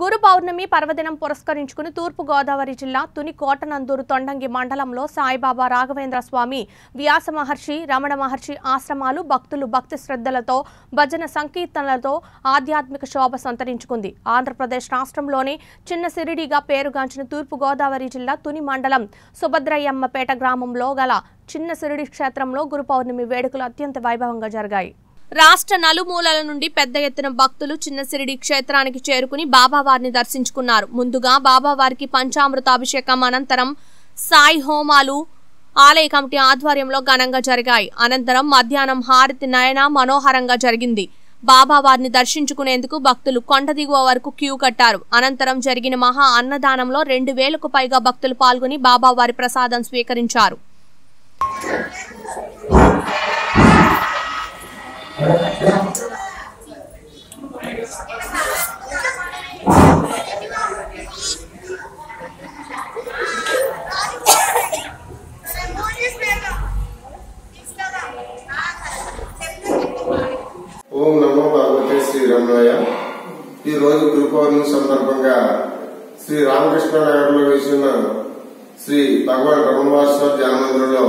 గురు పౌర్ణమి పర్వదినం పురస్కరించుకుని తూర్పు గోదావరి జిల్లా తుని కోటనందూరు తొండంగి మండలంలో సాయిబాబా రాఘవేంద్ర స్వామి వ్యాస మహర్షి రమణ మహర్షి ఆశ్రమాలు భక్తులు భక్తి శ్రద్ధలతో భజన సంకీర్తనలతో ఆధ్యాత్మిక శోభ సంతరించుకుంది. ఆంధ్రప్రదేశ్ రాష్ట్రంలోని చిన్న సిరిడిగా పేరుగాంచిన తూర్పు గోదావరి జిల్లా తుని మండలం సుభద్రయ్యమ్మపేట గ్రామంలో గల చిన్న సిరిడి క్షేత్రంలో గురు పౌర్ణమి వేడుకలు అత్యంత వైభవంగా జరిగాయి. రాష్ట్ర నలుమూలల నుండి పెద్ద ఎత్తున భక్తులు చిన్నసిరిడి క్షేత్రానికి చేరుకుని బాబావారిని దర్శించుకున్నారు. ముందుగా బాబావారికి పంచామృతాభిషేకం అనంతరం సాయి హోమాలు ఆలయ కమిటీ ఆధ్వర్యంలో ఘనంగా జరిగాయి. అనంతరం మధ్యాహ్నం హారతి నయన మనోహరంగా జరిగింది. బాబావారిని దర్శించుకునేందుకు భక్తులు కొండ దిగువ వరకు క్యూ కట్టారు. అనంతరం జరిగిన మహా అన్నదానంలో రెండు వేలకు పైగా భక్తులు పాల్గొని బాబావారి ప్రసాదం స్వీకరించారు. ఓం నమో భగవతే శ్రీరమణాయ ఈ రోజు గురు పౌర్ణమి సందర్భంగా శ్రీ రామకృష్ణ నగర్లో వేసిన శ్రీ భగవాన్ రమణవాసవ ధ్యానమందిరంలో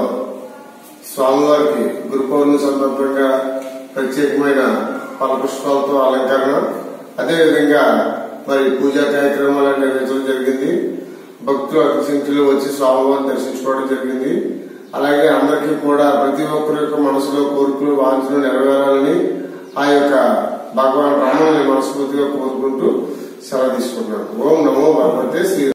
స్వామివారికి గురు పౌర్ణమి సందర్భంగా ప్రత్యేకమైన ఫలపుష్పాలతో అలంకరణ. అదేవిధంగా మరి పూజా కార్యక్రమాలు నిర్వహించడం జరిగింది. భక్తులు అతి సంఖ్యలో వచ్చి స్వామివారిని దర్శించుకోవడం జరిగింది. అలాగే అందరికీ కూడా ప్రతి ఒక్కరి యొక్క మనసులో కోరికలు వాంఛలు నెరవేరాలని ఆ యొక్క భగవాన్ రాముని మనస్ఫూర్తిగా కోరుకుంటూ సెలవు తీసుకుంటున్నాను. ఓం నమో భగవతే శ్రీ